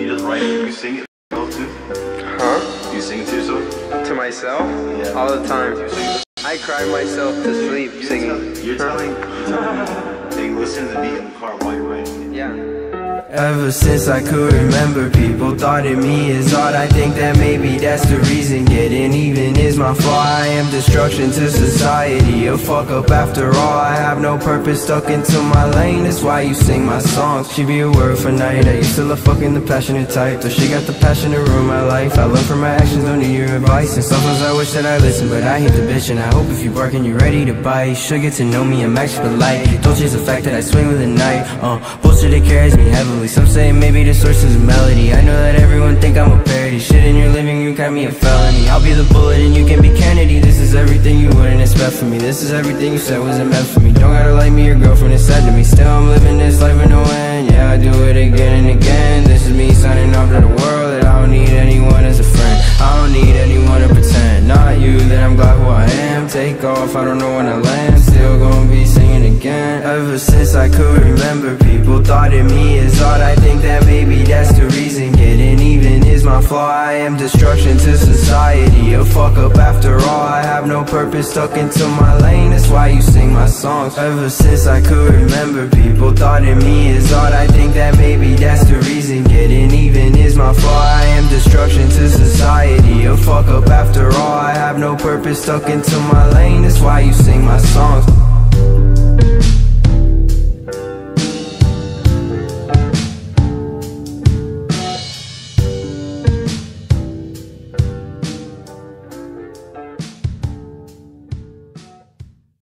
You just write it, you sing it yourself too? Huh? You sing it to yourself? To myself? Yeah. All the time. You sing? I cry myself to sleep You're, singing. you're telling, you're telling, they listen to the beat in the car while you're writing. Yeah. Ever since I could remember, people thought of me as odd. I think that maybe that's the reason. Getting even is my flaw. I am destruction to society. A fuck up after all. I have no purpose, stuck into my lane. That's why you sing my songs. She be a word for night. I used to love fucking the passionate type. Though she got the passion to ruin my life. I learn from my actions, don't need your advice. And sometimes I wish that I listened, but I hate the bitch. And I hope if you barking, you're ready to bite. Should get to know me, I'm extra polite. Don't chase the fact that I swing with a knife. Uh, bullshit, it carries me heavily. Some say maybe the source is a melody. I know that everyone think I'm a parody. Shit in your living room got me a felony. I'll be the bullet and you can be Kennedy. This is everything you wouldn't expect from me. This is everything you said wasn't meant for me. Don't gotta like me, your girlfriend is said to me. Still, I'm living this Take off, I don't know when I land. Still gonna be singing again. Ever since I could remember, people thought of me as odd. I think that maybe that's the reason. Getting even is my flaw. I am destruction to society. A fuck up after all. I have no purpose, stuck into my lane. That's why you sing my songs. Ever since I could remember, people thought of me as odd. I think that maybe fuck up after all. I have no purpose, stuck into my lane. That's why you sing my songs.